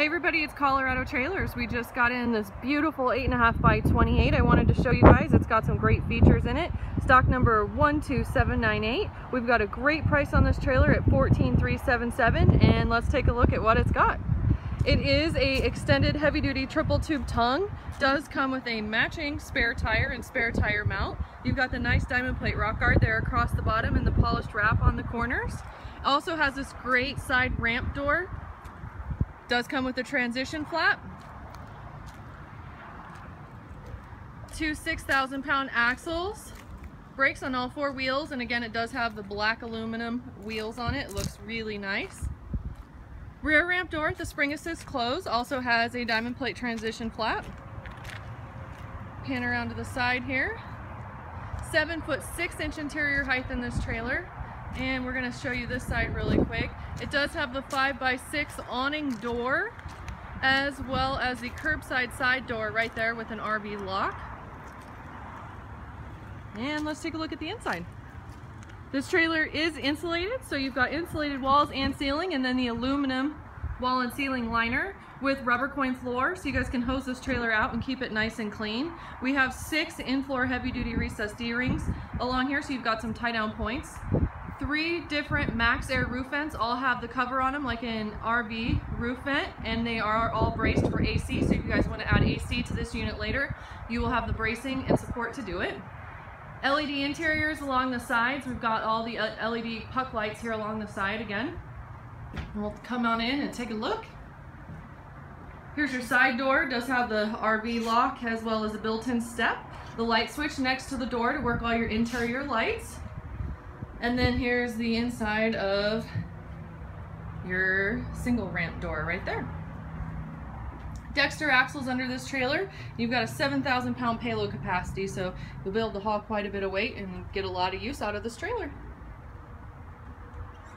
Hey everybody, it's Colorado Trailers. We just got in this beautiful 8.5 by 28. I wanted to show you guys. It's got some great features in it. Stock number 12798. We've got a great price on this trailer at 14377 and let's take a look at what it's got. It is a extended heavy duty triple tube tongue. Does come with a matching spare tire and spare tire mount. You've got the nice diamond plate rock guard there across the bottom and the polished wrap on the corners. Also has this great side ramp door does come with a transition flap. Two 6,000 pound axles. Brakes on all four wheels and again it does have the black aluminum wheels on it. It looks really nice. Rear ramp door, the spring assist close, also has a diamond plate transition flap. Pan around to the side here. Seven foot six inch interior height in this trailer and we're going to show you this side really quick. It does have the 5x6 awning door as well as the curbside side door right there with an RV lock. And let's take a look at the inside. This trailer is insulated, so you've got insulated walls and ceiling and then the aluminum wall and ceiling liner with rubber coin floor so you guys can hose this trailer out and keep it nice and clean. We have six in-floor heavy duty recessed D-rings along here so you've got some tie down points three different Maxx Air roof vents all have the cover on them like an RV roof vent and they are all braced for AC so if you guys want to add AC to this unit later you will have the bracing and support to do it. LED interiors along the sides we've got all the uh, LED puck lights here along the side again we'll come on in and take a look Here's your side door, does have the RV lock as well as a built-in step. The light switch next to the door to work all your interior lights. And then here's the inside of your single ramp door right there. Dexter axles under this trailer. You've got a 7,000 pound payload capacity, so you'll be able to haul quite a bit of weight and get a lot of use out of this trailer.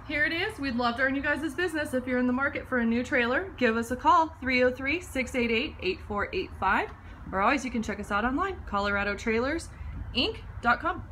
Here it is. We'd love to earn you guys' this business. If you're in the market for a new trailer, give us a call, 303-688-8485. Or always you can check us out online, coloradotrailersinc.com.